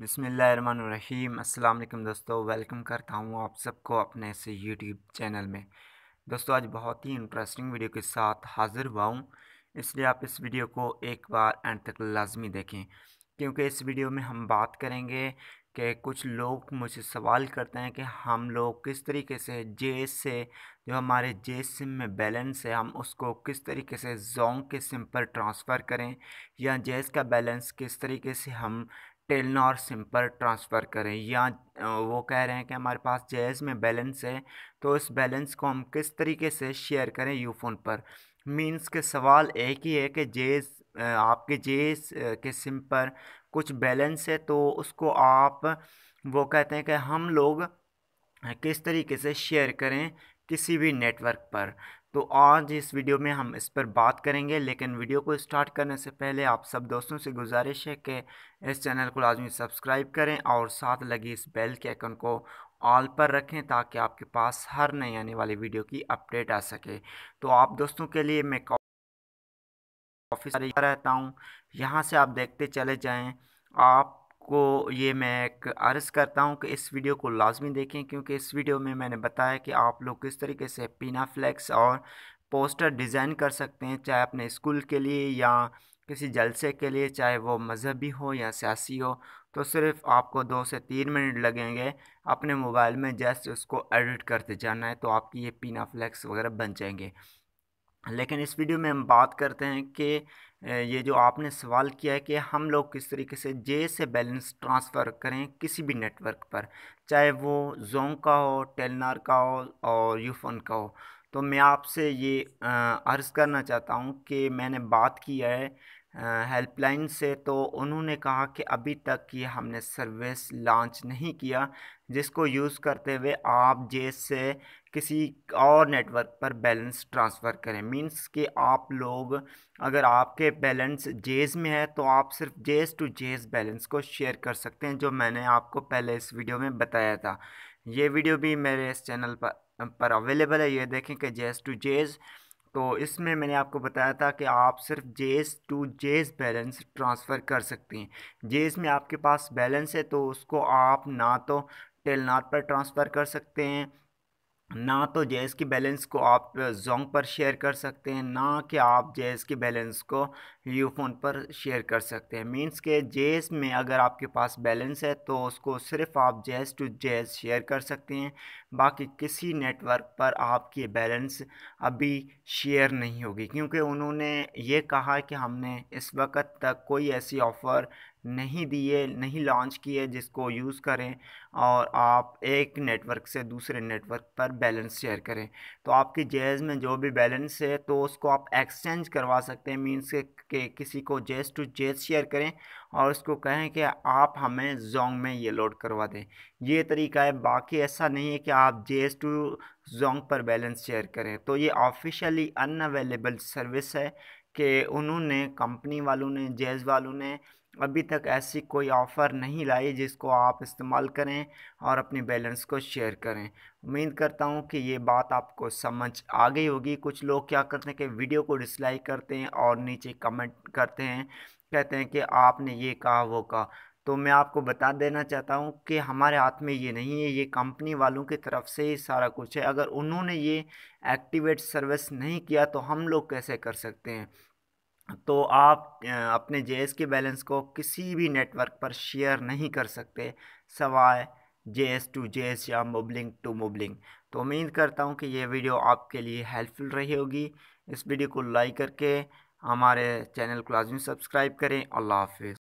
بسم اللہ الرحمن الرحیم۔ السلام علیکم دوستو، ویلکم کرتا ہوں آپ سب کو اپنے سے یوٹیوب چینل میں۔ دوستو، آج بہت ہی انٹرسٹنگ ویڈیو کے ساتھ حاضر ہوا ہوں۔ اس لیے آپ اس ویڈیو کو ایک بار اینڈ تک لازمی دیکھیں۔ کیونکہ اس ویڈیو میں ہم بات کریں گے کہ کچھ لوگ مجھ سے سوال کرتے ہیں کہ ہم لوگ کس طریقے سے جے سے، جو ہمارے جے سم میں بیلنس ہے، ہم اس کو کس طریقے سے زونگ کے سم پر ٹرانسفر کریں یا جیس کا بیلنس کس طریقے سے ہم ٹیلنا اور سم پر ٹرانسفر کریں یا وہ کہہ رہے ہیں کہ ہمارے پاس جیز میں بیلنس ہے، تو اس بیلنس کو ہم کس طریقے سے شیئر کریں یو فون پر؟ مینس کے سوال ایک ہی ہے کہ جیز آپ کے جیز کے سم پر کچھ بیلنس ہے تو اس کو آپ، وہ کہتے ہیں کہ ہم لوگ کس طریقے سے شیئر کریں کسی بھی نیٹ ورک پر۔ تو آج اس ویڈیو میں ہم اس پر بات کریں گے، لیکن ویڈیو کو اسٹارٹ کرنے سے پہلے آپ سب دوستوں سے گزارش ہے کہ اس چینل کو لازمی سبسکرائب کریں اور ساتھ لگی اس بیل کے ایکن کو آل پر رکھیں تاکہ آپ کے پاس ہر نئی آنے والی ویڈیو کی اپڈیٹ آ سکے۔ تو آپ دوستوں کے لیے میں آفس رہتا ہوں۔ یہاں سے آپ دیکھتے چلے جائیں۔ آپ کو یہ میں ایک عرض کرتا ہوں کہ اس ویڈیو کو لازمی دیکھیں، کیونکہ اس ویڈیو میں میں نے بتایا کہ آپ لوگ کس طریقے سے پینا فلیکس اور پوسٹر ڈیزائن کر سکتے ہیں، چاہے اپنے اسکول کے لیے یا کسی جلسے کے لیے، چاہے وہ مذہبی ہو یا سیاسی ہو۔ تو صرف آپ کو دو سے تین منٹ لگیں گے اپنے موبائل میں، جیسے اس کو ایڈٹ کرتے جانا ہے تو آپ کی یہ پینا فلیکس وغیرہ بن جائیں گے۔ لیکن اس ویڈیو میں ہم بات کرتے ہیں کہ یہ جو آپ نے سوال کیا ہے کہ ہم لوگ کس طریقے سے جے سے بیلنس ٹرانسفر کریں کسی بھی نیٹ ورک پر، چاہے وہ زونگ کا ہو ٹیلنار کا ہو اور یوفون کا ہو۔ تو میں آپ سے یہ عرض کرنا چاہتا ہوں کہ میں نے بات کی ہے ہیلپ لائن سے تو انہوں نے کہا کہ ابھی تک یہ ہم نے سروس لانچ نہیں کیا، جس کو یوز کرتے ہوئے آپ جیز سے کسی اور نیٹ ورک پر بیلنس ٹرانسفر کریں۔ مینس کہ آپ لوگ، اگر آپ کے بیلنس جیز میں ہے تو آپ صرف جیز ٹو جیز بیلنس کو شیئر کر سکتے ہیں، جو میں نے آپ کو پہلے اس ویڈیو میں بتایا تھا۔ یہ ویڈیو بھی میرے اس چینل پر پر اویلیبل ہے۔ یہ دیکھیں کہ جیز ٹو جیز تو اس میں میں نے آپ کو بتایا تھا کہ آپ صرف Jazz to Jazz balance transfer کر سکتے ہیں۔ جیز میں آپ کے پاس بیلنس ہے تو اس کو آپ نہ تو ٹیل نات پر ٹرانسفر کر سکتے ہیں۔ نہ تو جیز کی بیلنس کو آپ زونگ پر شیئر کر سکتے ہیں، نہ کہ آپ جیز کی بیلنس کو یو فون پر شیئر کر سکتے ہیں۔ مینس کہ جیز میں اگر آپ کے پاس بیلنس ہے تو اس کو صرف آپ جیز ٹو جیز شیئر کر سکتے ہیں، باقی کسی نیٹ ورک پر آپ کی بیلنس ابھی شیئر نہیں ہوگی۔ کیونکہ انہوں نے یہ کہا کہ ہم نے اس وقت تک کوئی ایسی آفر نہیں دیے، نہیں لانچ کیے جس کو یوز کریں اور آپ ایک نیٹ ورک سے دوسرے نیٹ ورک پر بیلنس شیئر کریں۔ تو آپ کی جیز میں جو بھی بیلنس ہے تو اس کو آپ ایکسچینج کروا سکتے ہیں مینس کہ کسی کو جیز ٹو جیز شیئر کریں اور اس کو کہیں کہ آپ ہمیں زونگ میں یہ لوڈ کروا دیں۔ یہ طریقہ ہے، باقی ایسا نہیں ہے کہ آپ جیز ٹو زونگ پر بیلنس شیئر کریں۔ تو یہ آفیشلی ان اویلیبل سروس ہے کہ انہوں نے کمپنی والوں نے جیز والوں نے ابھی تک ایسی کوئی آفر نہیں لائی جس کو آپ استعمال کریں اور اپنی بیلنس کو شیئر کریں۔ امید کرتا ہوں کہ یہ بات آپ کو سمجھ آ گئی ہوگی۔ کچھ لوگ کیا کرتے ہیں کہ ویڈیو کو ڈسلائک کرتے ہیں اور نیچے کمنٹ کرتے ہیں، کہتے ہیں کہ آپ نے یہ کہا، وہ کہا۔ تو میں آپ کو بتا دینا چاہتا ہوں کہ ہمارے ہاتھ میں یہ نہیں ہے، یہ کمپنی والوں کی طرف سے ہی سارا کچھ ہے۔ اگر انہوں نے یہ ایکٹیویٹ سروس نہیں کیا تو ہم لوگ کیسے کر سکتے ہیں؟ تو آپ اپنے جے ایس کے بیلنس کو کسی بھی نیٹ ورک پر شیئر نہیں کر سکتے، سوائے J S to J S یا موبلنگ ٹو موبلنگ تو امید کرتا ہوں کہ یہ ویڈیو آپ کے لیے ہیلپ فل رہی ہوگی۔ اس ویڈیو کو لائک کر کے ہمارے چینل کو لازمی سبسکرائب کریں۔ اللہ حافظ۔